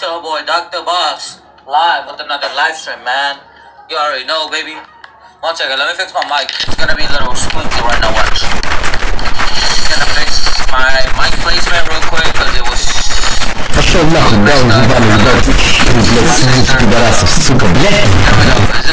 Dr. boy Dr. Boss live with another live stream, man. You already know, baby. One second, let me fix my mic. It's gonna be a little squeaky right now, watch. I'm Gonna fix my mic placement real quick because it was. Пошел нахуй, даун ебаный, ебать. Блядь, сидите, of сука, блядь.